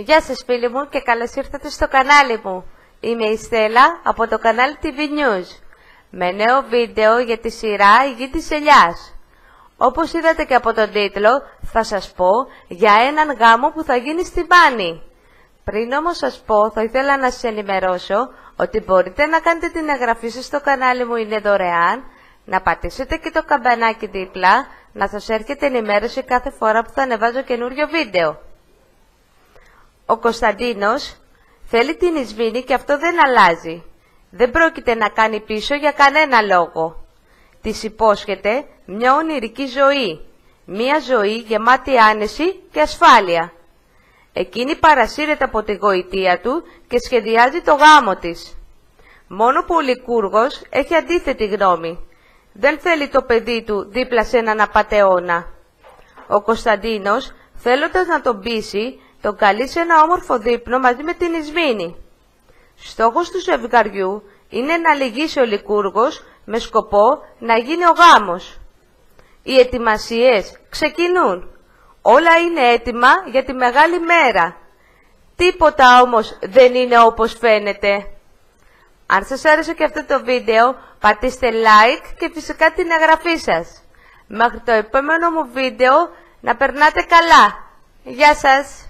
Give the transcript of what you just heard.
Γεια σας φίλοι μου και καλώς ήρθατε στο κανάλι μου. Είμαι η Στέλλα από το κανάλι TV News με νέο βίντεο για τη σειρά «Η γη της ελιάς». Όπως είδατε και από τον τίτλο, θα σας πω για έναν γάμο που θα γίνει στη Βάνη. Πριν όμως σας πω, θα ήθελα να σας ενημερώσω ότι μπορείτε να κάνετε την εγγραφή σας στο κανάλι μου, είναι δωρεάν, να πατήσετε και το καμπανάκι δίπλα, να σας έρχεται ενημέρωση κάθε φορά που θα ανεβάζω καινούριο βίντεο. Ο Κωνσταντίνος θέλει την Ισμήνη και αυτό δεν αλλάζει. Δεν πρόκειται να κάνει πίσω για κανένα λόγο. Της υπόσχεται μια ονειρική ζωή. Μια ζωή γεμάτη άνεση και ασφάλεια. Εκείνη παρασύρεται από τη γοητεία του και σχεδιάζει το γάμο της. Μόνο που ο Λικούργος έχει αντίθετη γνώμη. Δεν θέλει το παιδί του δίπλα σε έναν απατεώνα. Ο Κωνσταντίνος, θέλοντας να τον πείσει, τον καλεί σε ένα όμορφο δείπνο μαζί με την Ισμήνη. Στόχος του ζευγαριού είναι να λυγίσει ο Λικούργος με σκοπό να γίνει ο γάμος. Οι ετοιμασίες ξεκινούν. Όλα είναι έτοιμα για τη μεγάλη μέρα. Τίποτα όμως δεν είναι όπως φαίνεται. Αν σας άρεσε και αυτό το βίντεο, πατήστε like και φυσικά την εγγραφή σας. Μέχρι το επόμενο μου βίντεο, να περνάτε καλά. Γεια σας!